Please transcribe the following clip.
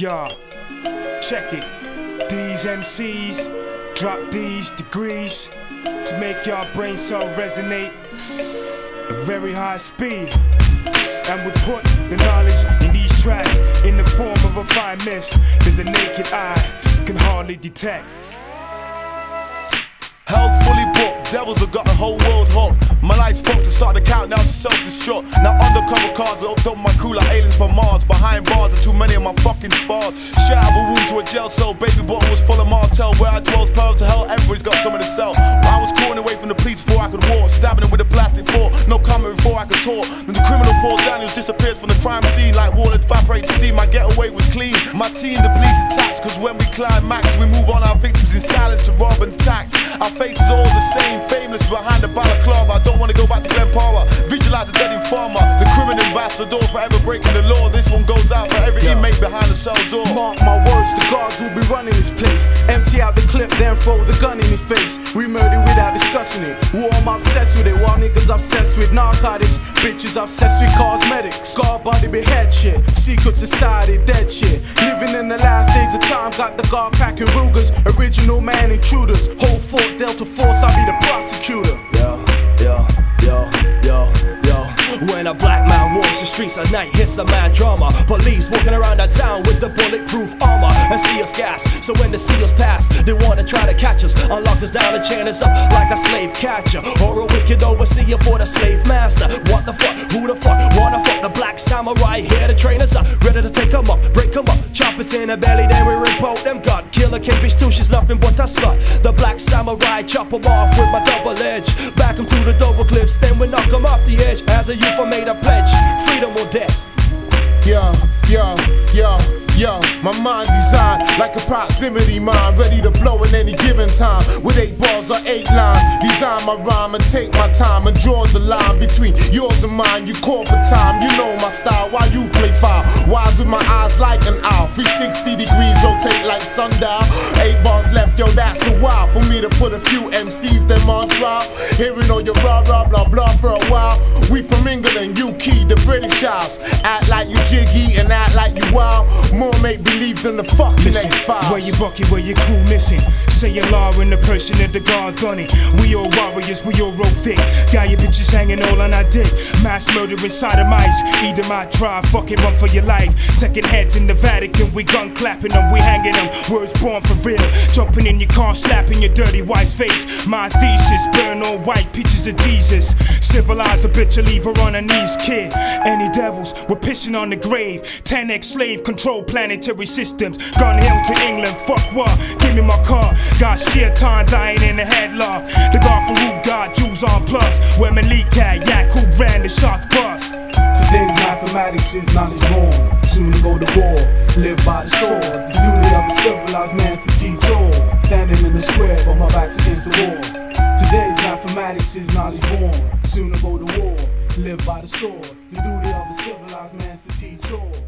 Yeah, check it. These MCs drop these degrees to make your brain cell resonate at very high speed. And we put the knowledge in these tracks in the form of a fine mist that the naked eye can hardly detect. Hell's fully booked, devils have got the whole world hooked. My life's fucked to start the countdown to self-destruct. Now undercover cars locked up my crew like aliens from Mars. Behind bars are too many of my fucking spars. Straight out of a room to a jail cell. Baby bottle was full of Martell. Where I dwell's pearl to hell. Everybody's got something to sell. I was calling away from the police before I could walk. Stabbing them with a plastic fork. No comment before I could talk. Then the criminal Paul Daniels disappears from the crime scene like water steam. My getaway was clean. My team, the police attacks. Cause when we climax, we move on our victims in silence to rob and tax. Our faces all the same. Famous behind the balaclava. I don't wanna go back to Glen Parva. Visualize a dead informer. The criminal ambassador forever breaking the law. This one goes out for every inmate behind the cell door. Mark my words, the guards will be running this place. Empty out the clip, then throw the gun in his face. We murder without discussing it. War, I'm obsessed with it. While niggas obsessed with narcotics, bitches obsessed with cosmetics. Guard body behead shit. Secret society, dead shit. Living in the last days of time, got the guard packing Rugers. Original man intruders. Whole Fort Delta Force, I be the streets at night, hits a mad drama. Police walking around the town with the bulletproof armor and see us gas. So when they see us pass, they wanna try to catch us. Unlock us down and chain us up like a slave catcher or a wicked overseer for the slave master. What the fuck? Who the fuck it in the belly, then we report them gut. Killer bitch too, she's nothing but a slut. The black samurai chop 'em off with my double edge. Back 'em to the Dover cliffs, then we knock 'em off the edge. As a youth, I made a pledge freedom or death. Yo, yo, yo, yo, my mind designed like a proximity mine, ready to blow in any given time. With eight bars or eight lines, design my rhyme and take my time and draw the line between yours and mine. You corporate time, you know my style. Why you play foul? Wise with my eyes like an owl. 360 degrees rotate like sundial. Eight bars left, yo, that's a while for me to put a few MCs them on trial. Hearing all your rah rah blah blah for a while. We from England, you key the British Isles. Act like you jiggy and act like you wild. More make believe than the fucking Listen, X where Files. your bucket, where your crew missing. Say your law and the person of the guard done it. We all warriors, we all roll thick. Got your bitches hanging all on our dick. Mass murder inside of mice. Either my tribe, fucking run for your life. Taking heads in the Vatican, we gun clapping them, we hanging them. Words born for real. Jumping in your car, slapping your dirty wife's face. My thesis, burn all white pictures of Jesus. Civilize a bitch, or leave her on her knees, kid. Any devils, we're pissing on the grave. 10x slave control planetary systems. Gun hill to England, fuck what? Give me my car. Got shit time dying in the headlock. The God for who got Jews on plus. Where Malik at, Yakub ran the shots bust. Today's mathematics is knowledge born. Soon to go to war, live by the sword. The duty of a civilized man to teach all. Standing in the square, but my back's against the wall. Today's mathematics is knowledge born. Soon to go to war, live by the sword. The duty of a civilized man is to teach all.